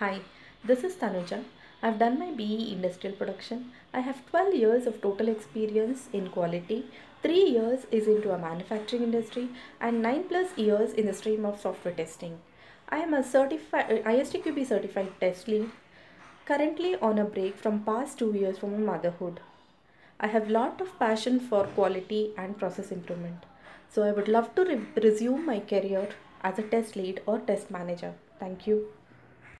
Hi, this is Tanuja. I've done my BE Industrial Production. I have 12 years of total experience in quality. 3 years is into a manufacturing industry and 9 plus years in the stream of software testing. I am a certified uh, ISTQB certified test lead. Currently on a break from past 2 years from motherhood. I have lot of passion for quality and process improvement. So I would love to re- resume my career as a test lead or test manager. Thank you.